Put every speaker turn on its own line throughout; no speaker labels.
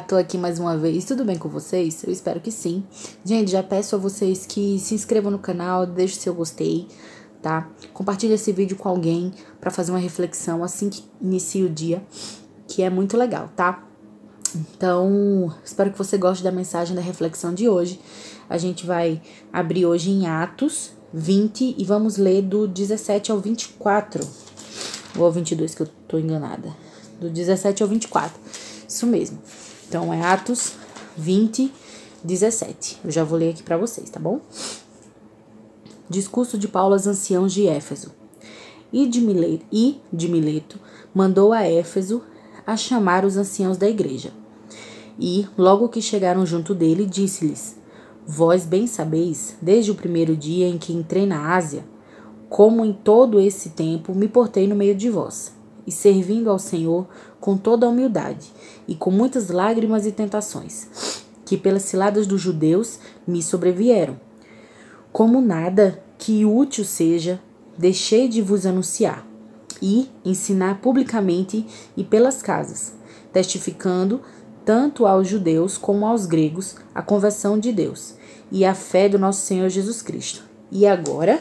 Tô aqui mais uma vez. Tudo bem com vocês? Eu espero que sim. Gente, já peço a vocês que se inscrevam no canal, deixem seu gostei, tá? Compartilhe esse vídeo com alguém para fazer uma reflexão assim que inicie o dia, que é muito legal, tá? Então, espero que você goste da mensagem da reflexão de hoje. A gente vai abrir hoje em Atos 20 e vamos ler do 17 ao 24. Ou ao 22 que eu tô enganada. Do 17 ao 24. Isso mesmo. Então é Atos 20, 17. Eu já vou ler aqui para vocês, tá bom? Discurso de Paulo aos anciãos de Éfeso. E de, Mileto, e de Mileto mandou a Éfeso a chamar os anciãos da igreja. E, logo que chegaram junto dele, disse-lhes: Vós bem sabeis, desde o primeiro dia em que entrei na Ásia, como em todo esse tempo me portei no meio de vós e servindo ao Senhor com toda a humildade e com muitas lágrimas e tentações, que pelas ciladas dos judeus me sobrevieram. Como nada que útil seja, deixei de vos anunciar e ensinar publicamente e pelas casas, testificando tanto aos judeus como aos gregos a conversão de Deus e a fé do nosso Senhor Jesus Cristo. E agora,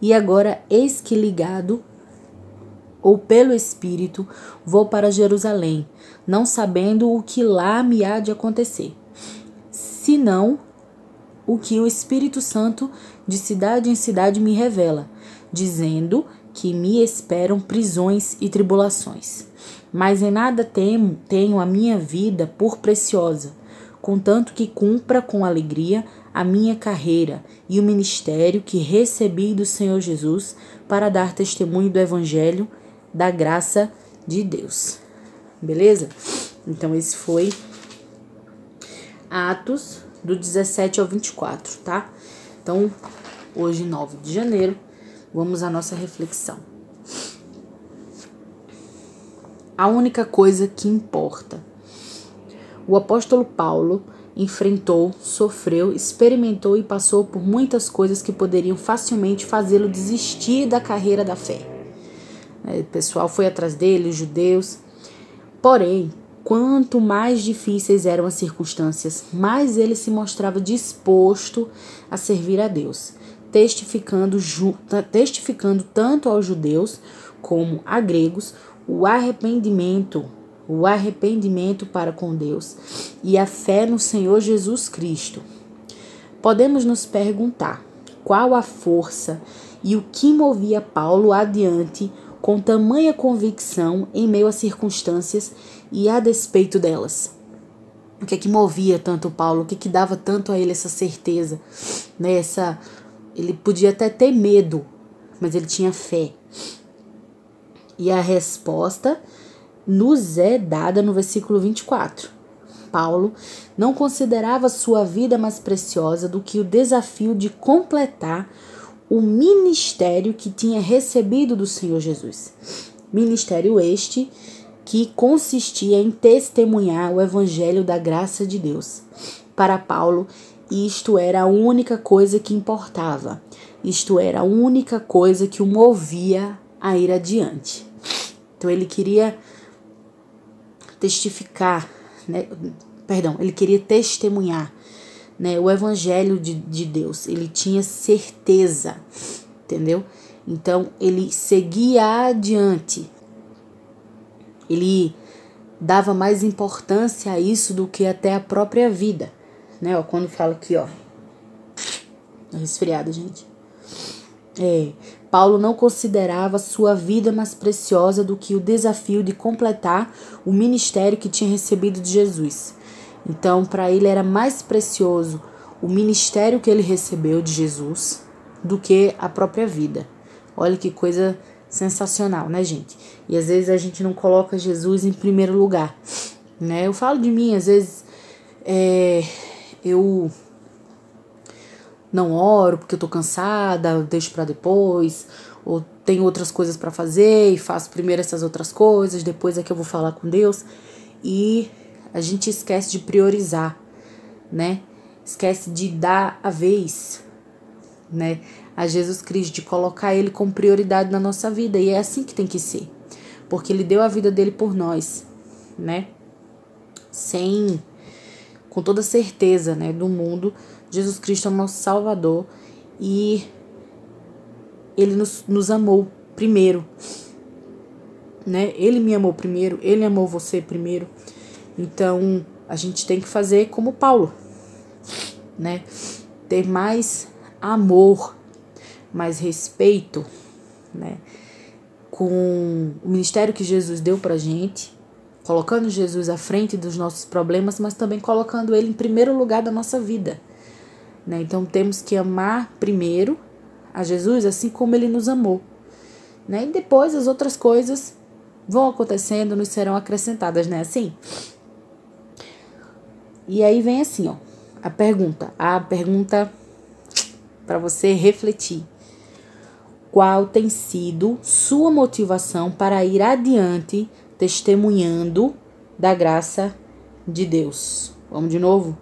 E agora, eis que ligado, ou pelo Espírito, vou para Jerusalém, não sabendo o que lá me há de acontecer, senão o que o Espírito Santo de cidade em cidade me revela, dizendo que me esperam prisões e tribulações. Mas em nada temo, tenho a minha vida por preciosa, contanto que cumpra com alegria a minha carreira e o ministério que recebi do Senhor Jesus para dar testemunho do Evangelho da graça de Deus. Beleza? Então, esse foi Atos do 17 ao 24, tá? Então, hoje, 9 de janeiro, vamos à nossa reflexão. A única coisa que importa. O apóstolo Paulo enfrentou, sofreu, experimentou e passou por muitas coisas que poderiam facilmente fazê-lo desistir da carreira da fé. É, o pessoal foi atrás dele, os judeus. Porém, quanto mais difíceis eram as circunstâncias, mais ele se mostrava disposto a servir a Deus, testificando, testificando tanto aos judeus como a gregos o arrependimento o arrependimento para com Deus e a fé no Senhor Jesus Cristo. Podemos nos perguntar qual a força e o que movia Paulo adiante com tamanha convicção em meio às circunstâncias e a despeito delas. O que é que movia tanto Paulo? O que é que dava tanto a ele essa certeza? Né? Essa, ele podia até ter medo, mas ele tinha fé. E a resposta nos é dada no versículo 24. Paulo não considerava sua vida mais preciosa do que o desafio de completar o ministério que tinha recebido do Senhor Jesus. Ministério este que consistia em testemunhar o evangelho da graça de Deus. Para Paulo, isto era a única coisa que importava. Isto era a única coisa que o movia a ir adiante. Então ele queria testificar, né? Perdão, ele queria testemunhar, né? O evangelho de, de Deus. Ele tinha certeza, entendeu? Então ele seguia adiante. Ele dava mais importância a isso do que até a própria vida, né? Ó, quando fala aqui, ó, resfriada, gente. É, Paulo não considerava sua vida mais preciosa do que o desafio de completar o ministério que tinha recebido de Jesus. Então, para ele era mais precioso o ministério que ele recebeu de Jesus do que a própria vida. Olha que coisa sensacional, né, gente? E às vezes a gente não coloca Jesus em primeiro lugar, né? Eu falo de mim, às vezes é, eu não oro porque eu tô cansada, deixo para depois, ou tenho outras coisas para fazer e faço primeiro essas outras coisas, depois é que eu vou falar com Deus. E a gente esquece de priorizar, né? Esquece de dar a vez, né, a Jesus Cristo, de colocar ele como prioridade na nossa vida, e é assim que tem que ser. porque ele deu a vida dele por nós, né? Sem com toda certeza, né, do mundo, Jesus Cristo é o nosso Salvador e ele nos, nos amou primeiro, né? Ele me amou primeiro, ele amou você primeiro. Então, a gente tem que fazer como Paulo, né? Ter mais amor, mais respeito, né? Com o ministério que Jesus deu pra gente, colocando Jesus à frente dos nossos problemas, mas também colocando ele em primeiro lugar da nossa vida. Né? Então temos que amar primeiro a Jesus assim como ele nos amou. Né? E depois as outras coisas vão acontecendo, nos serão acrescentadas, né? Assim. E aí vem assim, ó, a pergunta, a pergunta para você refletir. Qual tem sido sua motivação para ir adiante testemunhando da graça de Deus? Vamos de novo?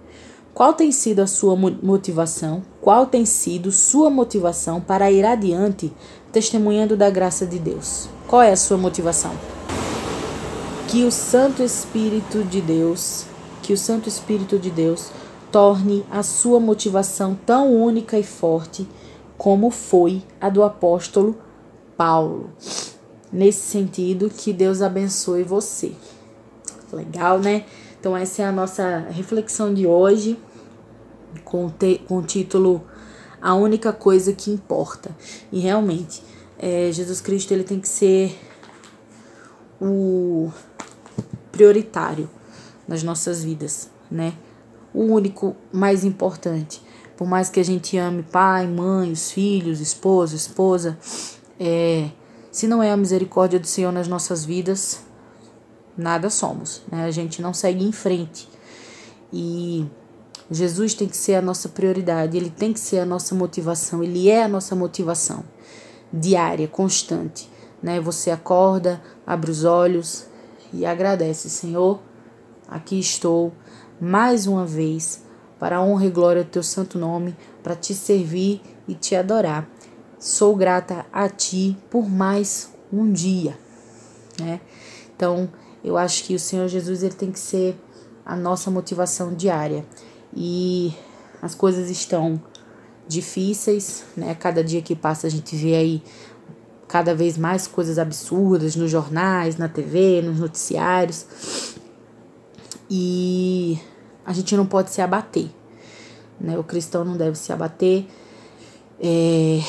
Qual tem sido a sua motivação? Qual tem sido sua motivação para ir adiante testemunhando da graça de Deus? Qual é a sua motivação? Que o Santo Espírito de Deus, que o Santo Espírito de Deus torne a sua motivação tão única e forte como foi a do apóstolo Paulo. Nesse sentido, que Deus abençoe você. Legal, né? Então, essa é a nossa reflexão de hoje, com, te, com o título A Única Coisa que Importa. E realmente, é, Jesus Cristo ele tem que ser o prioritário nas nossas vidas, né? O único mais importante. Por mais que a gente ame pai, mãe, os filhos, esposo, esposa, é, se não é a misericórdia do Senhor nas nossas vidas, nada somos, né? A gente não segue em frente. E Jesus tem que ser a nossa prioridade, ele tem que ser a nossa motivação, ele é a nossa motivação diária, constante, né? Você acorda, abre os olhos e agradece, Senhor, aqui estou mais uma vez para a honra e glória do teu santo nome, para te servir e te adorar. Sou grata a ti por mais um dia, né? Então, eu acho que o Senhor Jesus ele tem que ser a nossa motivação diária. E as coisas estão difíceis, né? Cada dia que passa a gente vê aí cada vez mais coisas absurdas nos jornais, na TV, nos noticiários. E a gente não pode se abater, né? O cristão não deve se abater. É...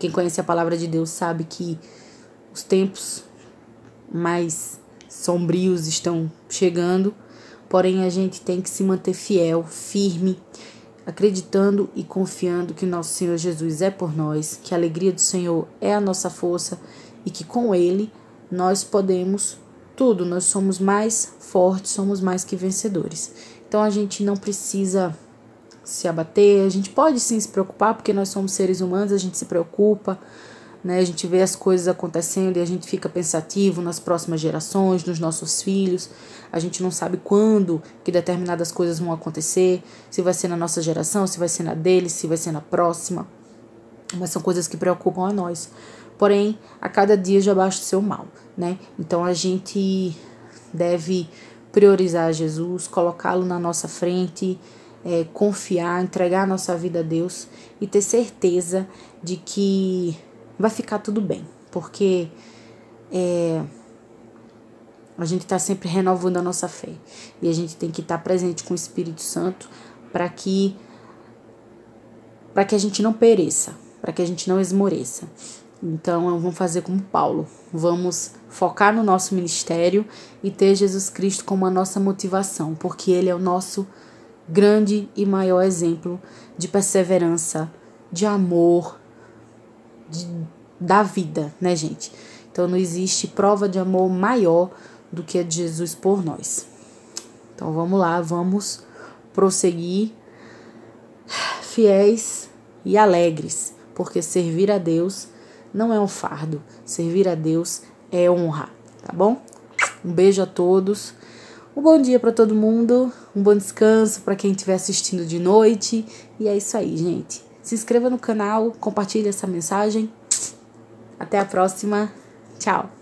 Quem conhece a palavra de Deus sabe que os tempos mais sombrios estão chegando, porém a gente tem que se manter fiel, firme, acreditando e confiando que nosso Senhor Jesus é por nós, que a alegria do Senhor é a nossa força e que com Ele nós podemos tudo, nós somos mais fortes, somos mais que vencedores. Então a gente não precisa se abater, a gente pode sim se preocupar, porque nós somos seres humanos, a gente se preocupa, né? A gente vê as coisas acontecendo e a gente fica pensativo nas próximas gerações, nos nossos filhos. A gente não sabe quando que determinadas coisas vão acontecer, se vai ser na nossa geração, se vai ser na deles, se vai ser na próxima. Mas são coisas que preocupam a nós. Porém, a cada dia já basta o seu mal, né? Então a gente deve priorizar Jesus, colocá-lo na nossa frente, é, confiar, entregar a nossa vida a Deus e ter certeza de que vai ficar tudo bem, porque é, a gente está sempre renovando a nossa fé e a gente tem que estar tá presente com o Espírito Santo para que para que a gente não pereça, para que a gente não esmoreça. Então, vamos fazer como Paulo. Vamos focar no nosso ministério e ter Jesus Cristo como a nossa motivação, porque ele é o nosso grande e maior exemplo de perseverança, de amor, de, da vida, né, gente? Então não existe prova de amor maior do que a de Jesus por nós. Então vamos lá, vamos prosseguir fiéis e alegres, porque servir a Deus não é um fardo, servir a Deus é honra, tá bom? Um beijo a todos. Um bom dia para todo mundo, um bom descanso para quem estiver assistindo de noite. E é isso aí, gente. Se inscreva no canal, compartilhe essa mensagem. Até a próxima. Tchau.